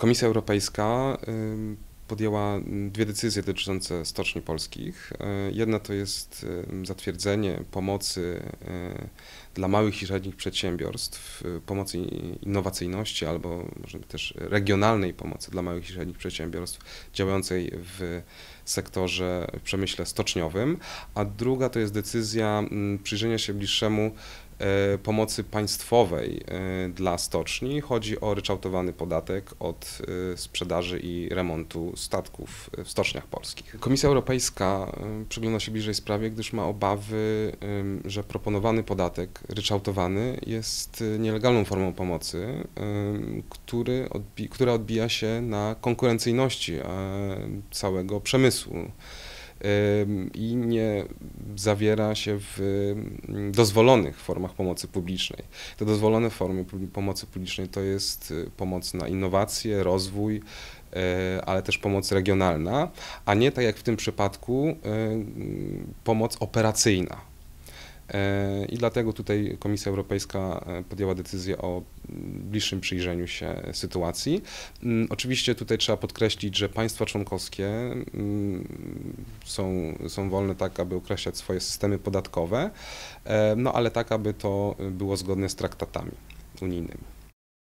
Komisja Europejska podjęła dwie decyzje dotyczące stoczni polskich. E, jedna to jest zatwierdzenie pomocy dla małych i średnich przedsiębiorstw, pomocy innowacyjności albo może też regionalnej pomocy dla małych i średnich przedsiębiorstw działającej w sektorze, w przemyśle stoczniowym, a druga to jest decyzja przyjrzenia się bliższemu pomocy państwowej e, dla stoczni. Chodzi o ryczałtowany podatek od e, sprzedaży i remontu statków w stoczniach polskich. Komisja Europejska przygląda się bliżej sprawie, gdyż ma obawy, że proponowany podatek ryczałtowany jest nielegalną formą pomocy, który odbi która odbija się na konkurencyjności całego przemysłu i nie zawiera się w mm, dozwolonych formach pomocy publicznej. Te dozwolone formy pomocy publicznej to jest y, pomoc na innowacje, rozwój, e, ale też pomoc regionalna, a nie tak jak w tym przypadku y, pomoc operacyjna i dlatego tutaj Komisja Europejska e, podjęła decyzję o bliższym przyjrzeniu się sytuacji. Mm, oczywiście tutaj trzeba podkreślić, że państwa członkowskie mm, są, są wolne tak, aby określać swoje systemy podatkowe, e, no ale tak, aby to było zgodne z traktatami unijnymi.